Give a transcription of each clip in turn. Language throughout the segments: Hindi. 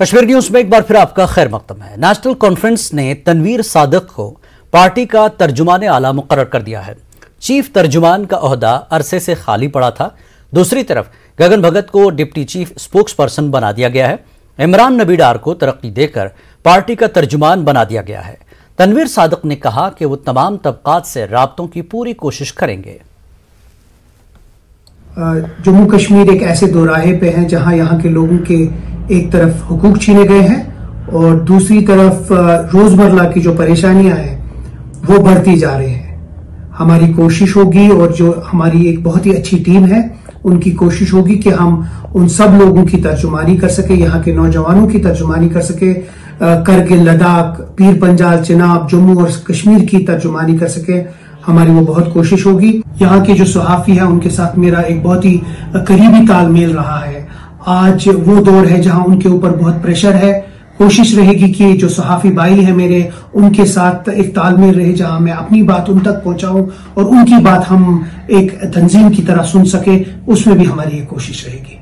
कश्मीर न्यूज़ में एक बार फिर आपका खैर मकदम है। नेशनल कॉन्फ्रेंस ने तनवीर सादक को पार्टी का तर्जुमान आला मुकर कर दिया है। चीफ तर्जुमान का अहदा अरसे से खाली पड़ा था। दूसरी तरफ़, गगन भगत को डिप्टी चीफ स्पोक्स पर्सन बना दिया गया है। इमरान नबी डार को तरक्की देकर पार्टी का तर्जुमान बना दिया गया है। तनवीर सादक ने कहा कि वो तमाम तबकात से रबतों की पूरी कोशिश करेंगे। जम्मू कश्मीर एक ऐसे दोराहे पे है जहाँ यहाँ के लोगों के एक तरफ़ हुकूक छीने गए हैं और दूसरी तरफ़ रोज़मर्रा की जो परेशानियाँ हैं, वो बढ़ती जा रही हैं। हमारी कोशिश होगी और जो हमारी एक बहुत ही अच्छी टीम है, उनकी कोशिश होगी कि हम उन सब लोगों की तर्जुमानी कर सके, यहाँ के नौजवानों की तर्जुमानी कर सके करगिल, लद्दाख, पीर पंजाल, चिनाब, जम्मू और कश्मीर की तर्जुमानी कर सके। हमारी वो बहुत कोशिश होगी। यहाँ के जो सहाफी है, उनके साथ मेरा एक बहुत ही करीबी तालमेल रहा है। आज वो दौर है जहाँ उनके ऊपर बहुत प्रेशर है। कोशिश रहेगी कि जो सहाफी भाई है मेरे, उनके साथ एक तालमेल रहे जहाँ मैं अपनी बात उन तक पहुंचाऊं और उनकी बात हम एक तंजीम की तरह सुन सके, उसमें भी हमारी ये कोशिश रहेगी।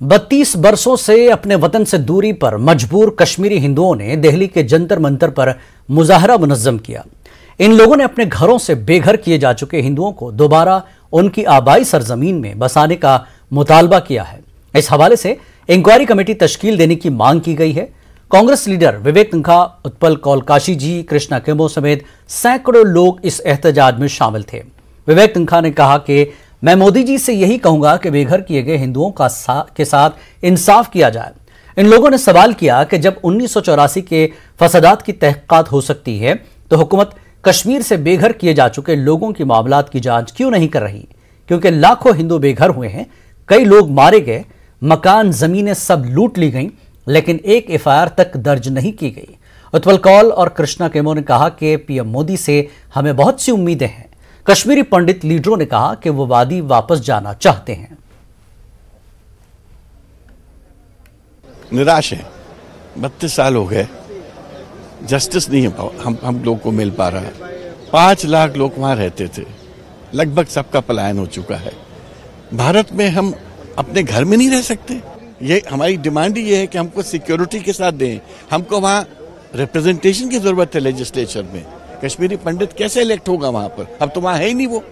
बत्तीस बरसों से अपने वतन से दूरी पर मजबूर कश्मीरी हिंदुओं ने दिल्ली के जंतर मंतर पर मुजाहरा मुनजम किया। इन लोगों ने अपने घरों से बेघर किए जा चुके हिंदुओं को दोबारा उनकी आबाई सरजमीन में बसाने का मुतालबा किया है। इस हवाले से इंक्वायरी कमेटी तश्कील देने की मांग की गई है। कांग्रेस लीडर विवेक तंखा उत्पल कौलकाशी जी कृष्णा केमो समेत सैकड़ों लोग इस एहतजाज में शामिल थे। विवेक तंखा ने कहा कि मैं मोदी जी से यही कहूँगा कि बेघर किए गए हिंदुओं का सा, के साथ इंसाफ किया जाए। इन लोगों ने सवाल किया कि जब उन्नीस के फसादात की तहकीकात हो सकती है तो हुकूमत कश्मीर से बेघर किए जा चुके लोगों की मामलात की जाँच क्यों नहीं कर रही? क्योंकि लाखों हिंदू बेघर हुए हैं, कई लोग मारे गए, मकान, जमीनें सब लूट ली गईं, लेकिन एक एफआईआर तक दर्ज नहीं की गई। उत्पल कौल और कृष्णा केमो ने कहा कि पीएम मोदी से हमें बहुत सी उम्मीदें हैं। कश्मीरी पंडित लीडरों ने कहा कि वो वादी वापस जाना चाहते हैं। निराश है। बत्तीस साल हो गए। जस्टिस नहीं हम हम लोग को मिल पा रहा है। पाँच लाख लोग वहाँ रहते थे। लगभग सबका पलायन हो चुका है। भारत में हम अपने घर में नहीं रह सकते। ये, हमारी डिमांड ही ये है कि हमको सिक्योरिटी के साथ दें। हमको वहाँ रिप्रेजेंटेशन की ज़रूरत है लेजिस्लेचर में। कश्मीरी पंडित कैसे इलेक्ट होगा वहाँ पर? अब तो वहाँ है ही नहीं वो।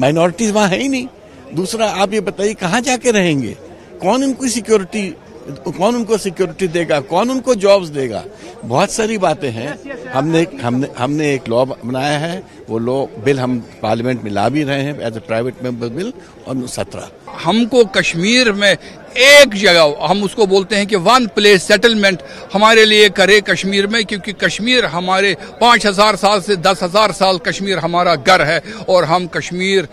माइनॉरिटीज वहाँ है ही नहीं। दूसरा, आप ये बताइए, कहाँ जाके रहेंगे? कौन इनको सिक्योरिटी कौन उनको सिक्योरिटी देगा? कौन उनको जॉब्स देगा? बहुत सारी बातें हैं। हमने हमने हमने एक लॉ बनाया है। वो लॉ बिल हम पार्लियामेंट में ला भी रहे हैं as a private member bill और सत्रह हमको कश्मीर में एक जगह हम उसको बोलते हैं कि वन प्लेस सेटलमेंट हमारे लिए करे कश्मीर में क्योंकि कश्मीर हमारे पाँच हज़ार साल से दस हज़ार साल कश्मीर हमारा घर है और हम कश्मीर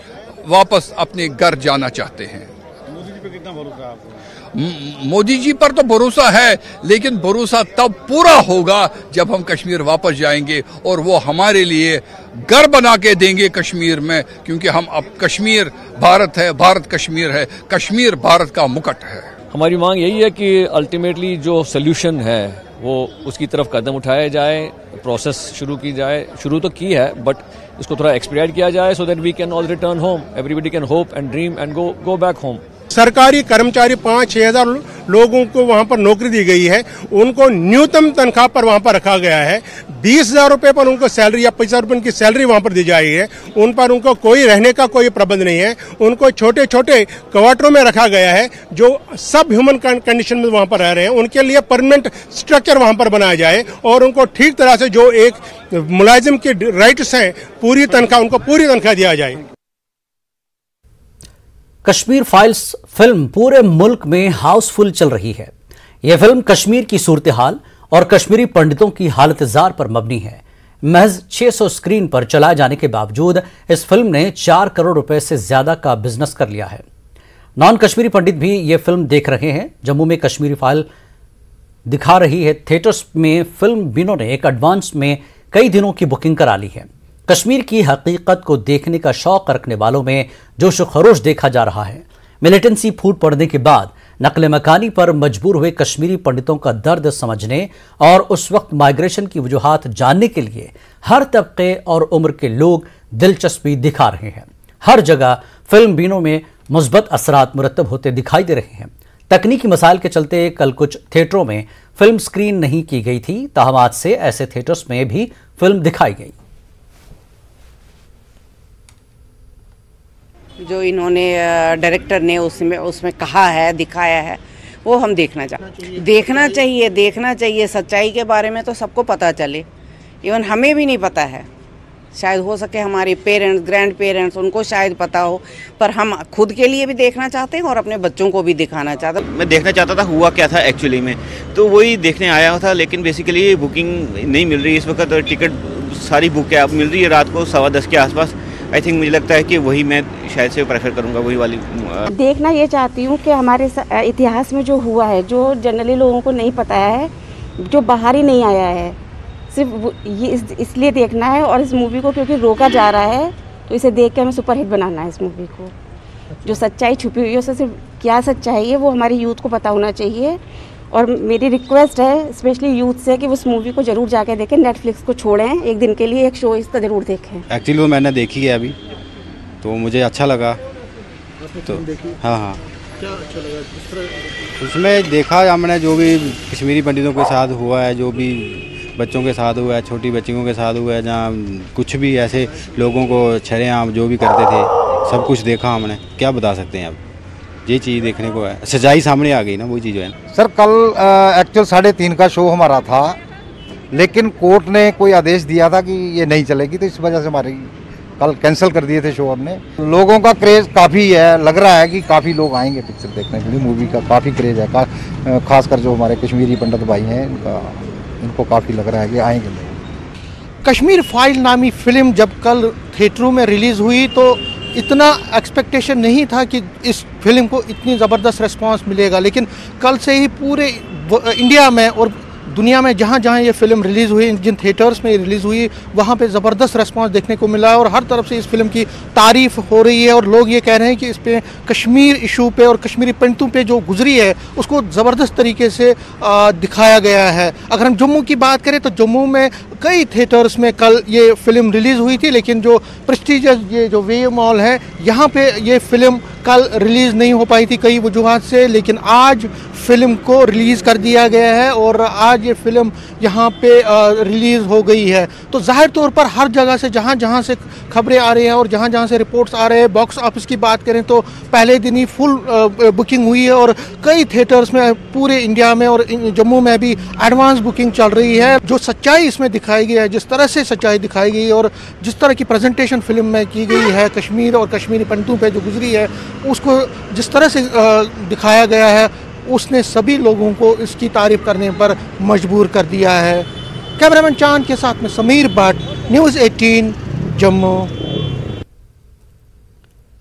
वापस अपने घर जाना चाहते हैं। मोदी जी पे कितना भरोसा है आपको? मोदी जी पर तो भरोसा है, लेकिन भरोसा तब पूरा होगा जब हम कश्मीर वापस जाएँगे और वो हमारे लिए घर बना के देंगे कश्मीर में, क्योंकि हम अब कश्मीर भारत है, भारत कश्मीर है, कश्मीर भारत का मुकट है। हमारी मांग यही है कि अल्टीमेटली जो सोल्यूशन है, वो उसकी तरफ़ कदम उठाया जाए प्रोसेस शुरू की जाए, शुरू तो की है बट इसको थोड़ा एक्सपीरियड किया जाए so that we can all return home everybody can hope and dream and go go back home सरकारी कर्मचारी पाँच छह हज़ार लोगों को वहाँ पर नौकरी दी गई है। उनको न्यूनतम तनख्वाह पर वहाँ पर रखा गया है। बीस हज़ार रुपये पर उनको सैलरी या पचास रुपए की सैलरी वहाँ पर दी जा रही है। उन पर उनको कोई रहने का कोई प्रबंध नहीं है। उनको छोटे छोटे क्वार्टरों में रखा गया है, जो सब ह्यूमन कंडीशन में वहाँ पर रह रहे हैं। उनके लिए परमानेंट स्ट्रक्चर वहाँ पर बनाया जाए और उनको ठीक तरह से जो एक मुलाजिम के राइट्स हैं, पूरी तनख्वाह, उनको पूरी तनख्वाह दिया जाए। कश्मीर फाइल्स फ़िल्म पूरे मुल्क में हाउसफुल चल रही है। यह फ़िल्म कश्मीर की सूरत हाल और कश्मीरी पंडितों की हालत जार पर मबनी है। महज 600 स्क्रीन पर चलाए जाने के बावजूद इस फ़िल्म ने चार करोड़ रुपए से ज़्यादा का बिज़नेस कर लिया है। नॉन कश्मीरी पंडित भी ये फ़िल्म देख रहे हैं। जम्मू में कश्मीरी फ़ाइल दिखा रही है। थिएटर्स में फ़िल्म बिनो ने एक एडवांस में कई दिनों की बुकिंग करा ली है। कश्मीर की हकीकत को देखने का शौक रखने वालों में जोश खरोश देखा जा रहा है। मिलिटेंसी फूट पड़ने के बाद नकल मकानी पर मजबूर हुए कश्मीरी पंडितों का दर्द समझने और उस वक्त माइग्रेशन की वजूहत जानने के लिए हर तबके और उम्र के लोग दिलचस्पी दिखा रहे हैं। हर जगह फ़िल्म बीनों में मुस्बत असरात मुरतब होते दिखाई दे रहे हैं। तकनीकी मसाइल के चलते कल कुछ थिएटरों में फ़िल्म स्क्रीन नहीं की गई थी। ताहम आज से ऐसे थिएटर्स में भी फ़िल्म दिखाई गई। जो इन्होंने डायरेक्टर ने उसमें उसमें कहा है दिखाया है वो हम देखना चाहते देखना चाहिए। देखना चाहिए सच्चाई के बारे में तो सबको पता चले। इवन हमें भी नहीं पता है। शायद हो सके हमारे पेरेंट्स ग्रैंड पेरेंट्स उनको शायद पता हो पर हम खुद के लिए भी देखना चाहते हैं और अपने बच्चों को भी दिखाना चाहते हैं। मैं देखना चाहता था हुआ क्या था एक्चुअली में। तो वही देखने आया था लेकिन बेसिकली बुकिंग नहीं मिल रही। इस वक्त टिकट सारी बुक है अब मिल रही है रात को सवा दस के आसपास। आई थिंक मुझे लगता है कि वही मैं शायद से प्रेफर करूँगा वही वाली देखना ये चाहती हूँ कि हमारे इतिहास में जो हुआ है जो जनरली लोगों को नहीं पता है जो बाहर ही नहीं आया है सिर्फ़ ये इस, इसलिए देखना है और इस मूवी को क्योंकि रोका जा रहा है तो इसे देख के हमें सुपरहिट बनाना है इस मूवी को। जो सच्चाई छुपी हुई है उससे सिर्फ़ क्या सच्चाई है वो हमारी यूथ को पता होना चाहिए और मेरी रिक्वेस्ट है स्पेशली यूथ से कि उस मूवी को ज़रूर जाके देखें नेटफ्लिक्स को छोड़ें। एक दिन के लिए एक शो इस इसका ज़रूर देखें। एक्चुअली वो मैंने देखी है अभी। तो मुझे अच्छा लगा। तो हाँ हाँ। क्या अच्छा लगा? उसमें देखा हमने जो भी कश्मीरी पंडितों के साथ हुआ है जो भी बच्चों के साथ हुआ है छोटी बच्चियों के साथ हुआ है जहाँ कुछ भी ऐसे लोगों को छरेआम जो भी करते थे सब कुछ देखा हमने। क्या बता सकते हैं अब ये चीज़ देखने को है। सच्चाई सामने आ गई ना वही चीज़ है सर कल एक्चुअल साढ़े तीन का शो हमारा था लेकिन कोर्ट ने कोई आदेश दिया था कि ये नहीं चलेगी तो इस वजह से हमारी कल कैंसिल कर दिए थे शो हमने। लोगों का क्रेज़ काफ़ी है लग रहा है कि काफ़ी लोग आएँगे पिक्चर देखने के लिए मूवी का काफ़ी क्रेज़ है। का, खासकर जो हमारे कश्मीरी पंडित भाई हैं इनका इनको काफ़ी लग रहा है कि आएँगे लोग कश्मीर फ़ाइल नामी फ़िल्म जब कल थिएटरों में रिलीज़ हुई तो इतना एक्सपेक्टेशन नहीं था कि इस फ़िल्म को इतनी ज़बरदस्त रिस्पांस मिलेगा, लेकिन कल से ही पूरे इंडिया में और दुनिया में जहाँ जहाँ ये फ़िल्म रिलीज़ हुई, जिन थिएटर्स में रिलीज़ हुई, वहाँ पे ज़बरदस्त रेस्पॉन्स देखने को मिला और हर तरफ़ से इस फ़िल्म की तारीफ़ हो रही है और लोग ये कह रहे हैं कि इस पर कश्मीर इशू पे और कश्मीरी पंडितों पे जो गुजरी है, उसको ज़बरदस्त तरीके से दिखाया गया है। अगर हम जम्मू की बात करें तो जम्मू में कई थिएटर्स में कल ये फ़िल्म रिलीज़ हुई थी, लेकिन जो प्रस्टिजियस ये जो वे मॉल है, यहाँ पे ये फ़िल्म कल रिलीज़ नहीं हो पाई थी कई वजूहत से, लेकिन आज फ़िल्म को रिलीज़ कर दिया गया है और आज ये फ़िल्म यहाँ पे रिलीज़ हो गई है। तो ज़ाहिर तौर पर हर जगह से, जहाँ जहाँ से खबरें आ रही हैं और जहाँ जहाँ से रिपोर्ट्स आ रहे हैं, बॉक्स ऑफ़िस की बात करें तो पहले दिन ही फुल बुकिंग हुई है और कई थिएटर्स में, पूरे इंडिया में और जम्मू में भी एडवांस बुकिंग चल रही है। जो सच्चाई इसमें दिखाई गई है, जिस तरह से सच्चाई दिखाई गई और जिस तरह की प्रेजेंटेशन फ़िल्म में की गई है, कश्मीर और कश्मीरी पंडितों पर जो गुजरी है उसको जिस तरह से दिखाया गया है, उसने सभी लोगों को इसकी तारीफ़ करने पर मजबूर कर दिया है। कैमरामैन चाँद के साथ में समीर भट्ट, न्यूज़ 18 जम्मू।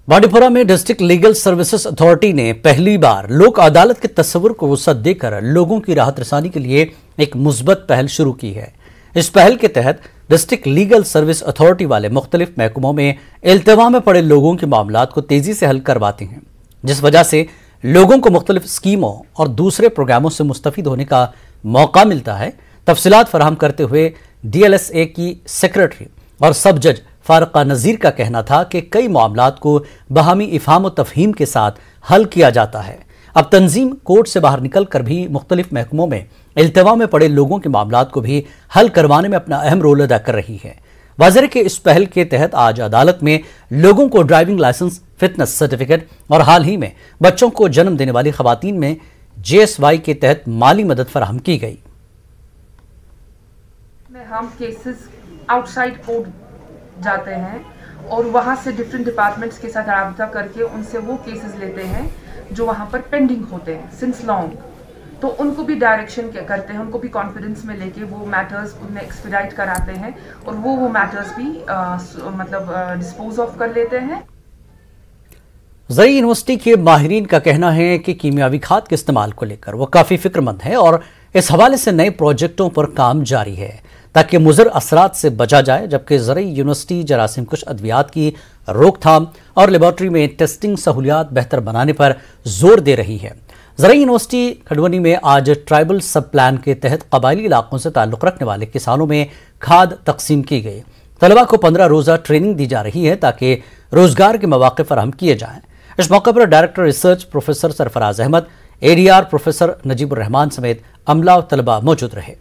बाडीपुरा में डिस्ट्रिक्ट लीगल सर्विसेज़ अथॉरिटी ने पहली बार लोक अदालत के तस्वर को वसत देकर लोगों की राहत रसानी के लिए एक मुस्बत पहल शुरू की है। इस पहल के तहत डिस्ट्रिक्ट लीगल सर्विस अथॉरिटी वाले मुख्तलिफ़ महकुमों में इल्तवा में पड़े लोगों के मामला को तेज़ी से हल करवाते हैं, जिस वजह से लोगों को मुख्तलिफ़ स्कीमों और दूसरे प्रोग्रामों से मुस्तफ़ होने का मौका मिलता है। तफसीत फराम करते हुए डी एल एस ए की सेक्रेटरी और सब जज फारका नज़ीर का कहना था कि कई मामला को बहमी इफ़ाम तफहीम के साथ हल किया जाता है। अब तंजीम कोर्ट से बाहर निकल कर भी मुख्तलिफ़ महकमों में अल्तवा में पड़े लोगों के मामला को भी हल करवाने में अपना अहम रोल अदा कर रही है। वजर के इस पहल के तहत आज अदालत में लोगों को ड्राइविंग लाइसेंस, फिटनेस सर्टिफिकेट और हाल ही में बच्चों को जन्म देने वाली खातन में जेएसवाई के तहत माली मदद फराहम की गई। हम केसेस आउटसाइड कोर्ट जाते हैं और वहाँ से डिफरेंट डिपार्टमेंट्स के साथ रबता करके उनसे वो केसेस लेते हैं जो वहाँ पर पेंडिंग होते हैं सिंस लॉन्ग तो उनको भी डायरेक्शन करते हैं उनको भी कॉन्फिडेंस में लेके वो मैटर्स उन्हें एक्सपीडाइट कराते हैं और वो वो मैटर्स भी आ, मतलब डिस्पोज ऑफ़ कर लेते हैं। जई यूनिवर्सिटी के माहरीन का कहना है कि कीमियावी खाद के इस्तेमाल को लेकर वो काफ़ी फिक्रमंद है और इस हवाले से नए प्रोजेक्टों पर काम जारी है ताकि मुजर असरात से बचा जाए जबकि ज़रिए यूनिवर्सिटी जरासीम कुछ अद्वियात की रोकथाम और लेबॉर्ट्री में टेस्टिंग सहूलियात बेहतर बनाने पर ज़ोर दे रही है। ज़रिए यूनिवर्सिटी खडवनी में आज ट्राइबल सब प्लान के तहत कबायली इलाकों से ताल्लुक़ रखने वाले किसानों में खाद तकसीम की गई। तलबा को पंद्रह रोज़ा ट्रेनिंग दी जा रही है ताकि रोज़गार के मौके फराम किए जाएँ। इस मौके पर director research professor Sarfaraz Ahmad ADR professor Najibur Rahman समेत अमला और तलबा मौजूद रहे।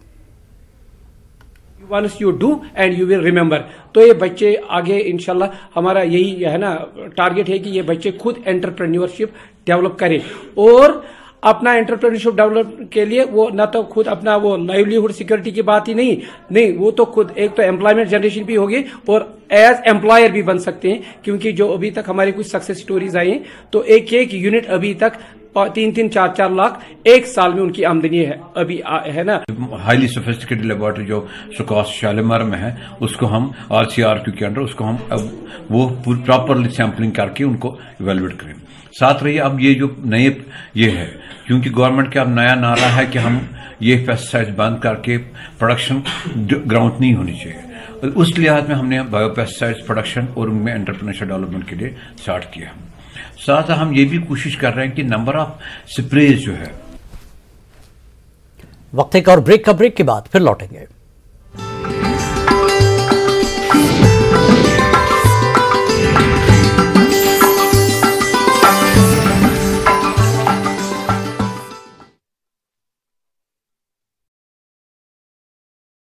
Once you do and you will remember तो ये बच्चे आगे इनशाला हमारा यही है ना टारगेट है कि ये बच्चे खुद एंटरप्रेन्योरशिप डेवलप करें। और अपना एंटरप्रेन्योरशिप डेवलप के लिए वो न तो खुद अपना वो लाइवलीहुड सिक्योरिटी की बात ही नहीं नहीं वो तो खुद एक तो एम्प्लॉयमेंट जनरेशन भी होगी और एज एम्प्लॉयर भी बन सकते हैं क्योंकि जो अभी तक हमारी कुछ सक्सेस स्टोरीज आई हैं तो एक एक यूनिट अभी तक तीन तीन चार चार लाख एक साल में उनकी आमदनी है अभी आ, है ना? हाईली सोफिस्टिकेटेड लेबोरेटरी जो सुकास शालीमार में है उसको हम आरसीआरक्यू के अंडर उसको हम वो प्रॉपरली सैम्पलिंग करके उनको इवेलुएट करें साथ रहिए, अब ये जो नए, ये है, क्योंकि गवर्नमेंट का अब नया नारा है कि हम ये पेस्टिसाइड बंद करके प्रोडक्शन ग्राउंड नहीं होनी चाहिए। उस लिहाज में हमने बायो पेस्टिसाइड प्रोडक्शन और उनमें एंटरप्रेन्योरशिप डेवलपमेंट के लिए स्टार्ट किया। साथ हम ये भी कोशिश कर रहे हैं कि नंबर ऑफ़ स्प्रेज जो है। वक्त एक और ब्रेक का ब्रेक के बाद फिर लौटेंगे।